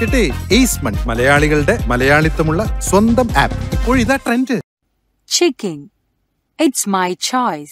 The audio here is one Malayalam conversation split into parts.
കേട്ടേ എയ്സ് മണി മലയാളികളുടെ മലയാളിത്തമുള്ള സ്വന്തം ആപ്പ് ഇപ്പോഴിതാ trend Chicking Chicken. My my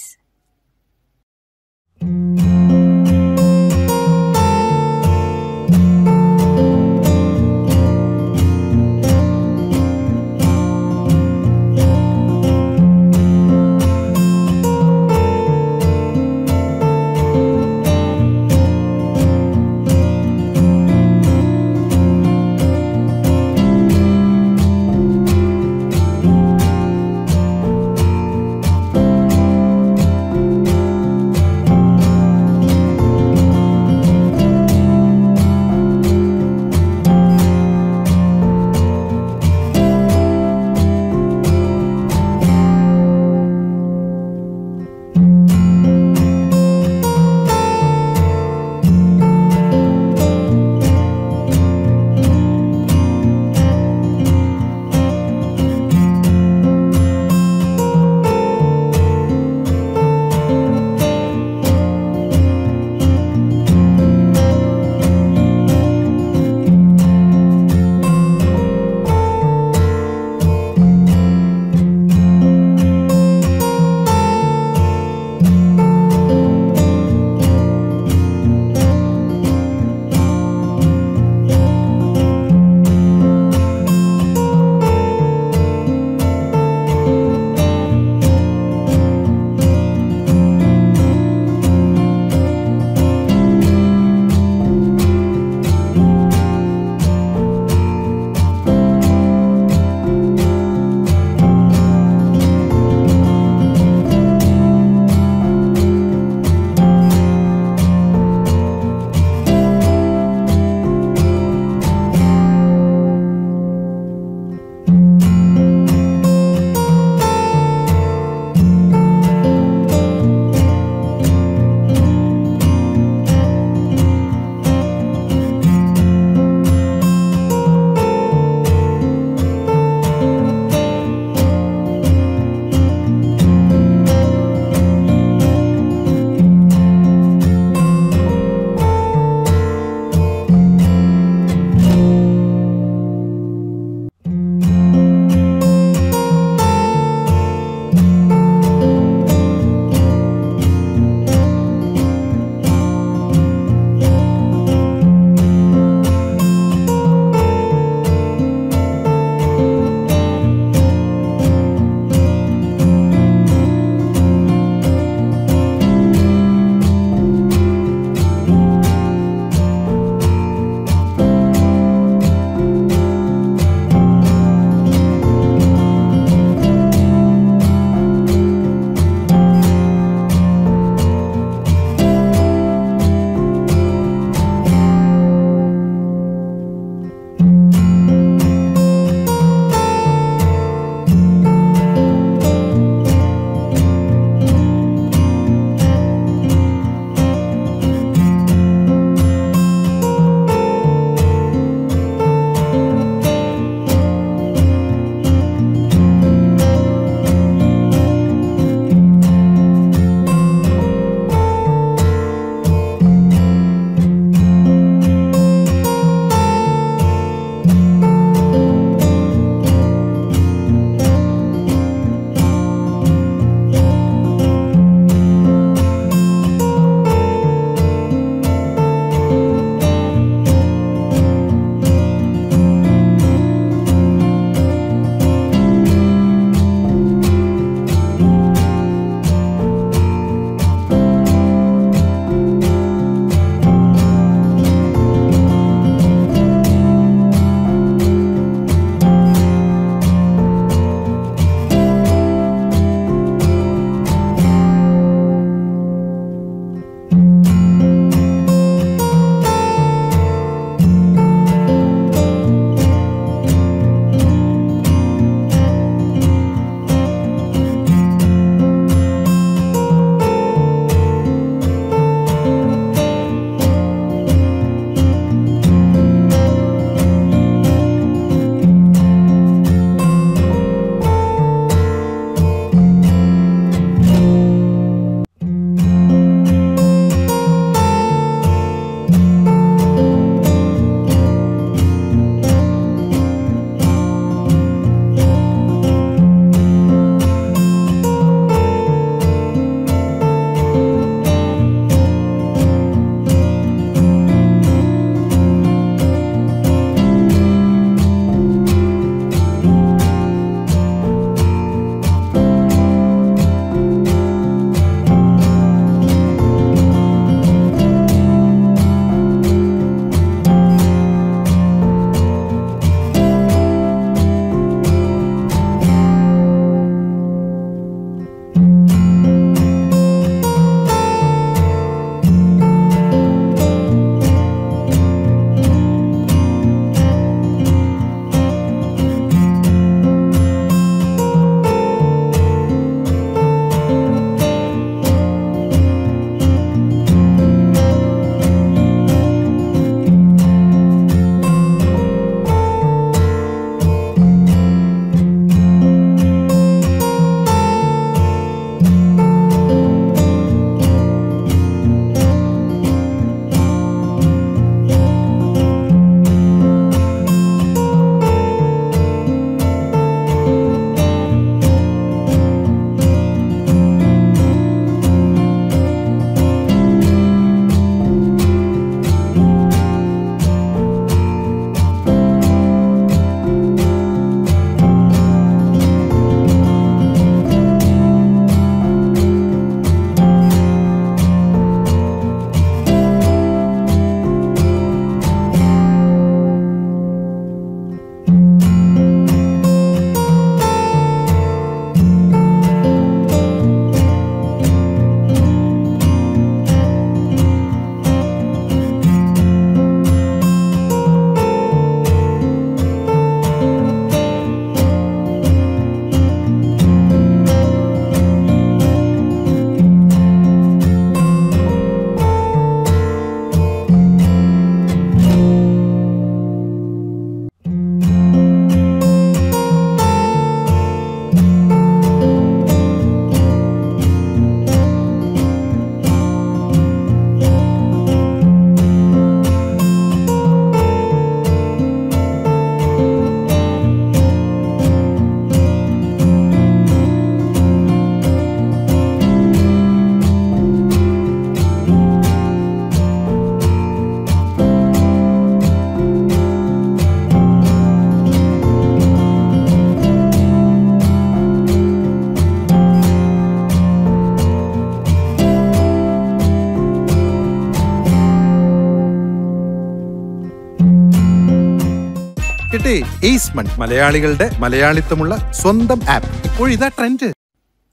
കിട്ടി എയ്സ്മൺ മലയാളികളുടെ മലയാളിത്തമുള്ള സ്വന്തം ആപ്പ് ഇപ്പോഴിതാ trend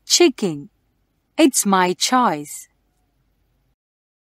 Chicking it's my choice.